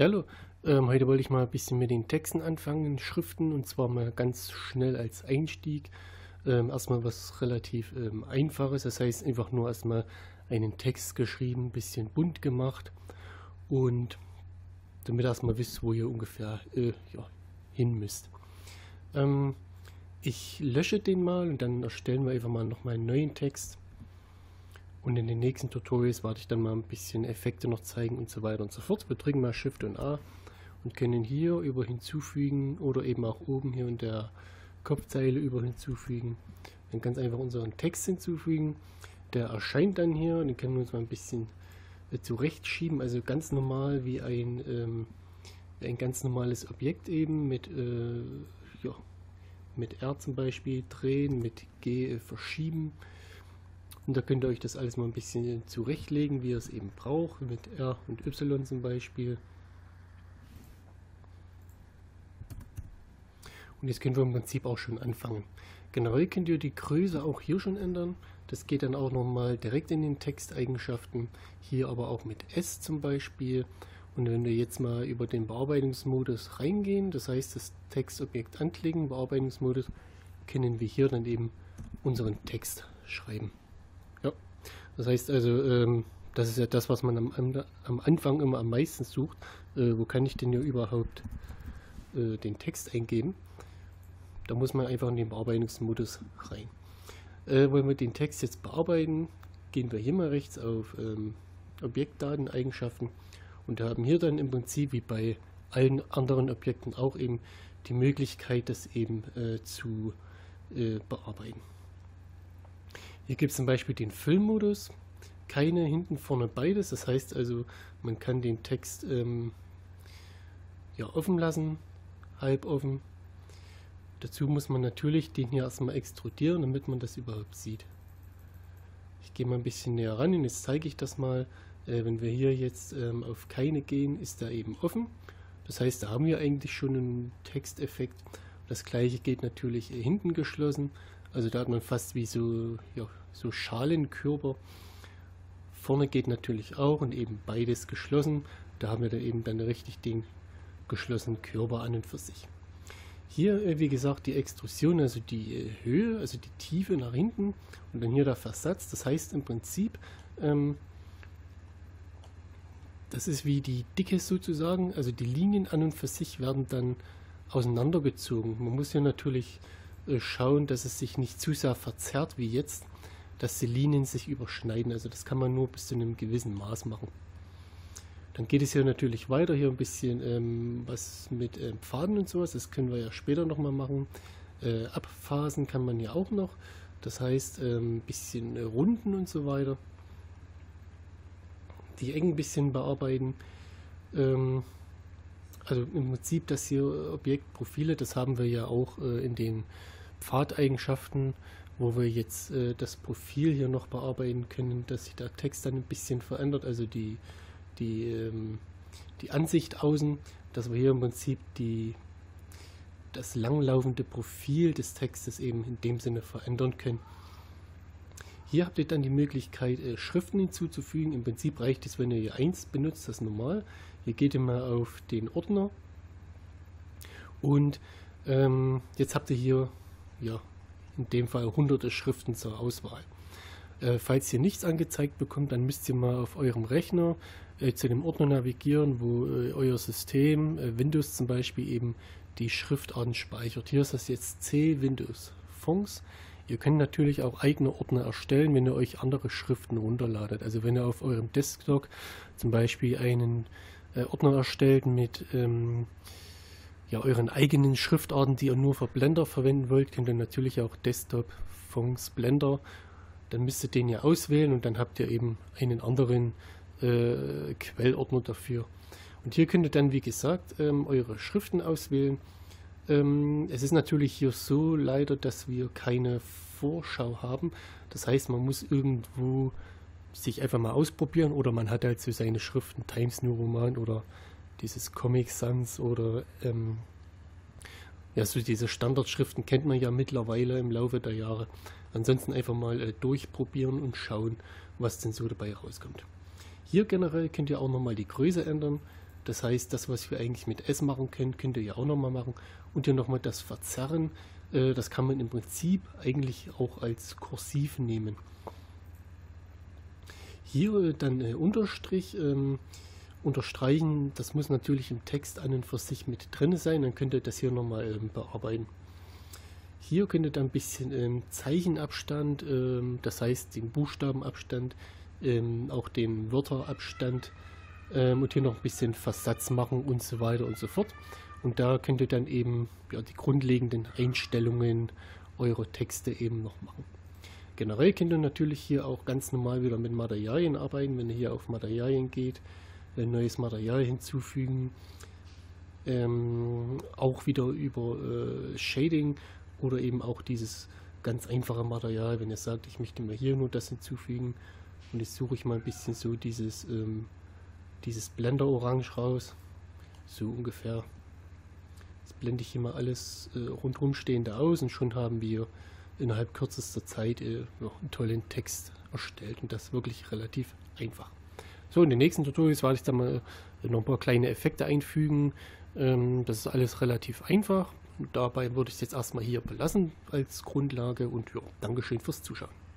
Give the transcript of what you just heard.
Hallo, ähm, heute wollte ich mal ein bisschen mit den Texten anfangen, Schriften und zwar mal ganz schnell als Einstieg. Ähm, erstmal was relativ ähm, Einfaches, das heißt einfach nur erstmal einen Text geschrieben, ein bisschen bunt gemacht und damit ihr erstmal wisst, wo ihr ungefähr äh, ja, hin müsst. Ähm, ich lösche den mal und dann erstellen wir einfach mal nochmal einen neuen Text. Und in den nächsten Tutorials werde ich dann mal ein bisschen Effekte noch zeigen und so weiter und so fort. Wir drücken mal Shift und A und können hier über hinzufügen oder eben auch oben hier in der Kopfzeile über hinzufügen. Dann ganz einfach unseren Text hinzufügen. Der erscheint dann hier und den können wir uns mal ein bisschen äh, zurechtschieben. Also ganz normal wie ein, ähm, ein ganz normales Objekt eben mit, äh, ja, mit R zum Beispiel drehen, mit G äh, verschieben. Und da könnt ihr euch das alles mal ein bisschen zurechtlegen, wie ihr es eben braucht, mit R und Y zum Beispiel. Und jetzt können wir im Prinzip auch schon anfangen. Generell könnt ihr die Größe auch hier schon ändern. Das geht dann auch nochmal direkt in den Texteigenschaften. Hier aber auch mit S zum Beispiel. Und wenn wir jetzt mal über den Bearbeitungsmodus reingehen, das heißt das Textobjekt anklicken, Bearbeitungsmodus, können wir hier dann eben unseren Text schreiben. Das heißt also, ähm, das ist ja das, was man am, am Anfang immer am meisten sucht. Äh, wo kann ich denn hier überhaupt äh, den Text eingeben? Da muss man einfach in den Bearbeitungsmodus rein. Äh, wollen wir den Text jetzt bearbeiten, gehen wir hier mal rechts auf ähm, Objektdateneigenschaften und haben hier dann im Prinzip wie bei allen anderen Objekten auch eben die Möglichkeit, das eben äh, zu äh, bearbeiten. Hier gibt es zum Beispiel den Füllmodus, keine hinten vorne beides. Das heißt also, man kann den Text ähm, ja, offen lassen, halb offen. Dazu muss man natürlich den hier erstmal extrudieren, damit man das überhaupt sieht. Ich gehe mal ein bisschen näher ran und jetzt zeige ich das mal. Äh, wenn wir hier jetzt ähm, auf keine gehen, ist er eben offen. Das heißt, da haben wir eigentlich schon einen Texteffekt. Das gleiche geht natürlich äh, hinten geschlossen. Also da hat man fast wie so, ja, so Schalenkörper. Vorne geht natürlich auch und eben beides geschlossen. Da haben wir dann eben dann richtig den geschlossenen Körper an und für sich. Hier, äh, wie gesagt, die Extrusion, also die äh, Höhe, also die Tiefe nach hinten und dann hier der Versatz. Das heißt im Prinzip, ähm, das ist wie die Dicke sozusagen, also die Linien an und für sich werden dann auseinandergezogen. Man muss hier natürlich schauen, dass es sich nicht zu sehr verzerrt wie jetzt, dass die Linien sich überschneiden. Also das kann man nur bis zu einem gewissen Maß machen. Dann geht es hier natürlich weiter, hier ein bisschen ähm, was mit ähm, Pfaden und sowas, das können wir ja später nochmal machen. Äh, Abphasen kann man ja auch noch, das heißt ein ähm, bisschen äh, Runden und so weiter. Die Ecken ein bisschen bearbeiten. Ähm, also im Prinzip das hier Objektprofile, das haben wir ja auch äh, in den Pfadeigenschaften, wo wir jetzt äh, das Profil hier noch bearbeiten können, dass sich der Text dann ein bisschen verändert, also die, die, ähm, die Ansicht außen, dass wir hier im Prinzip die, das langlaufende Profil des Textes eben in dem Sinne verändern können. Hier habt ihr dann die Möglichkeit, äh, Schriften hinzuzufügen. Im Prinzip reicht es, wenn ihr hier 1 benutzt, das ist normal. Hier geht ihr mal auf den Ordner und ähm, jetzt habt ihr hier ja, in dem Fall hunderte Schriften zur Auswahl. Äh, falls ihr nichts angezeigt bekommt, dann müsst ihr mal auf eurem Rechner äh, zu dem Ordner navigieren, wo äh, euer System, äh, Windows zum Beispiel, eben die Schriftarten speichert. Hier ist das jetzt C Windows Fonts. Ihr könnt natürlich auch eigene Ordner erstellen, wenn ihr euch andere Schriften runterladet. Also wenn ihr auf eurem Desktop zum Beispiel einen äh, Ordner erstellt mit ähm, ja, euren eigenen Schriftarten, die ihr nur für Blender verwenden wollt, könnt ihr natürlich auch Desktop, Fonts, Blender. Dann müsst ihr den ja auswählen und dann habt ihr eben einen anderen äh, Quellordner dafür. Und hier könnt ihr dann, wie gesagt, ähm, eure Schriften auswählen. Ähm, es ist natürlich hier so leider, dass wir keine Vorschau haben. Das heißt, man muss irgendwo sich einfach mal ausprobieren oder man hat halt so seine Schriften, Times New Roman oder dieses Comic Sans oder ähm, ja, so diese Standardschriften kennt man ja mittlerweile im Laufe der Jahre. Ansonsten einfach mal äh, durchprobieren und schauen, was denn so dabei rauskommt. Hier generell könnt ihr auch nochmal die Größe ändern. Das heißt, das, was wir eigentlich mit S machen können, könnt ihr ja auch nochmal machen. Und hier nochmal das Verzerren, äh, das kann man im Prinzip eigentlich auch als Kursiv nehmen. Hier äh, dann äh, Unterstrich, ähm, unterstreichen, das muss natürlich im Text an und für sich mit drin sein, dann könnt ihr das hier nochmal ähm, bearbeiten. Hier könnt ihr dann ein bisschen ähm, Zeichenabstand, ähm, das heißt den Buchstabenabstand, ähm, auch den Wörterabstand ähm, und hier noch ein bisschen Versatz machen und so weiter und so fort. Und da könnt ihr dann eben ja, die grundlegenden Einstellungen eurer Texte eben noch machen. Generell könnt ihr natürlich hier auch ganz normal wieder mit Materialien arbeiten, wenn ihr hier auf Materialien geht, ein neues Material hinzufügen. Ähm, auch wieder über äh, Shading oder eben auch dieses ganz einfache Material, wenn ihr sagt, ich möchte mir hier nur das hinzufügen und jetzt suche ich mal ein bisschen so dieses, ähm, dieses Blender Orange raus, so ungefähr. Jetzt blende ich hier mal alles äh, rundherum stehende aus und schon haben wir innerhalb kürzester Zeit äh, noch einen tollen Text erstellt und das wirklich relativ einfach. So, in den nächsten Tutorials werde ich dann mal noch ein paar kleine Effekte einfügen. Ähm, das ist alles relativ einfach. Dabei würde ich es jetzt erstmal hier belassen als Grundlage und ja, Dankeschön fürs Zuschauen.